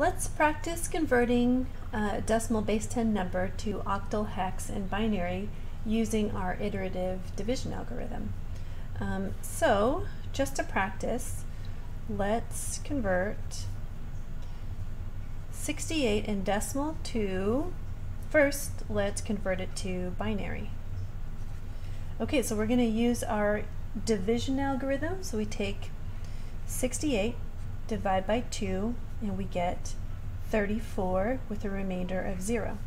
Let's practice converting a decimal base 10 number to octal, hex, and binary using our iterative division algorithm. Um, so, just to practice, let's convert 68 in decimal to, first, let's convert it to binary. Okay, so we're going to use our division algorithm. So we take 68, divide by 2, and we get 34 with a remainder of 0.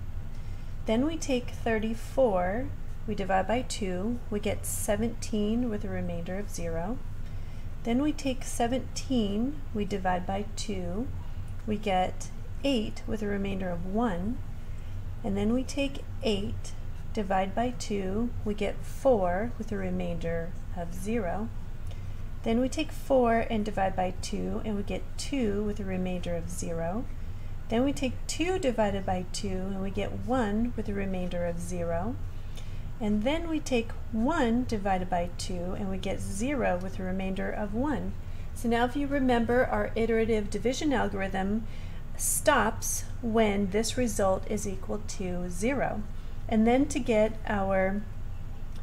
Then we take 34, we divide by 2, we get 17 with a remainder of 0. Then we take 17, we divide by 2, we get 8 with a remainder of 1. And then we take 8, divide by 2, we get 4 with a remainder of 0. Then we take 4 and divide by 2, and we get 2 with a remainder of 0. Then we take 2 divided by 2, and we get 1 with a remainder of 0. And then we take 1 divided by 2, and we get 0 with a remainder of 1. So now if you remember, our iterative division algorithm stops when this result is equal to 0. And then to get our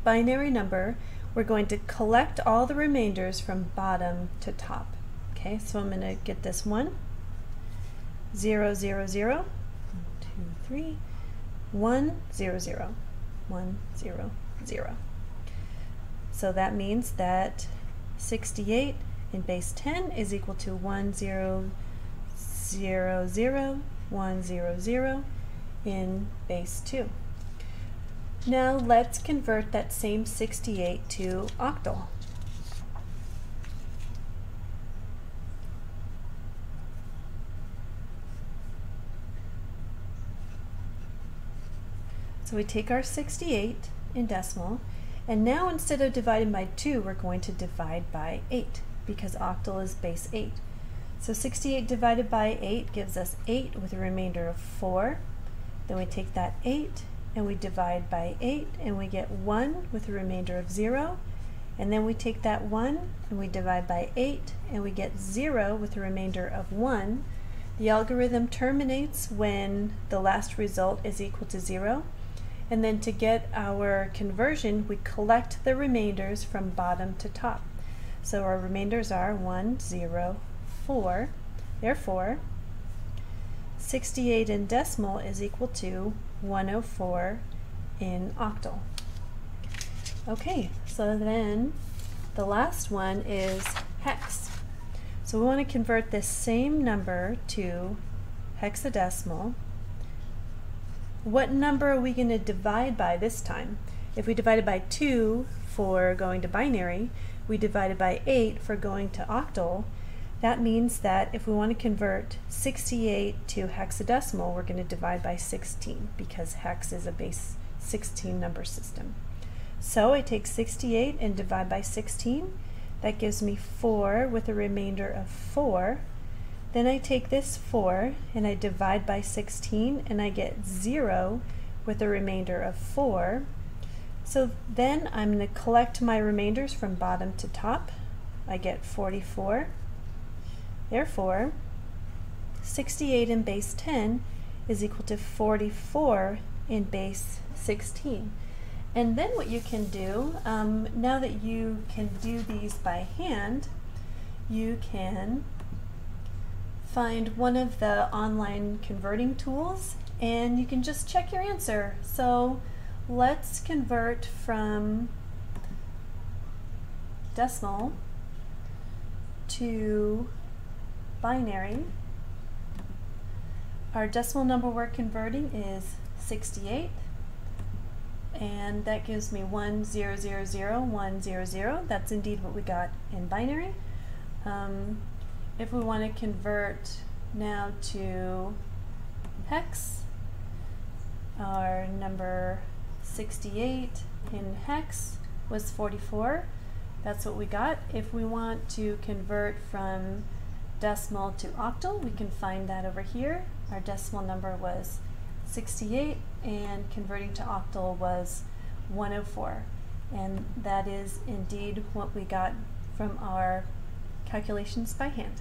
binary number, we're going to collect all the remainders from bottom to top. Okay, so I'm going to get this one, zero, zero, zero, one, two, three, one, zero, zero, one, zero, zero. So that means that 68 in base 10 is equal to 1, 0, 0, 0, 1, 0, 0 in base 2. Now let's convert that same 68 to octal. So we take our 68 in decimal, and now instead of dividing by 2, we're going to divide by 8, because octal is base 8. So 68 divided by 8 gives us 8 with a remainder of 4. Then we take that 8 and we divide by 8 and we get 1 with a remainder of 0 and then we take that 1 and we divide by 8 and we get 0 with a remainder of 1. The algorithm terminates when the last result is equal to 0 and then to get our conversion we collect the remainders from bottom to top. So our remainders are 1, 0, 4. Therefore 68 in decimal is equal to 104 in octal. Okay, so then the last one is hex. So we want to convert this same number to hexadecimal. What number are we going to divide by this time? If we divided by 2 for going to binary, we divided by 8 for going to octal, that means that if we want to convert 68 to hexadecimal, we're going to divide by 16 because hex is a base 16 number system. So I take 68 and divide by 16. That gives me 4 with a remainder of 4. Then I take this 4 and I divide by 16 and I get 0 with a remainder of 4. So then I'm going to collect my remainders from bottom to top. I get 44. Therefore, 68 in base 10 is equal to 44 in base 16. And then what you can do, um, now that you can do these by hand, you can find one of the online converting tools and you can just check your answer. So let's convert from decimal to binary. Our decimal number we're converting is 68 and that gives me 100100. That's indeed what we got in binary. Um, if we want to convert now to hex, our number 68 in hex was 44. That's what we got. If we want to convert from decimal to octal, we can find that over here. Our decimal number was 68 and converting to octal was 104. And that is indeed what we got from our calculations by hand.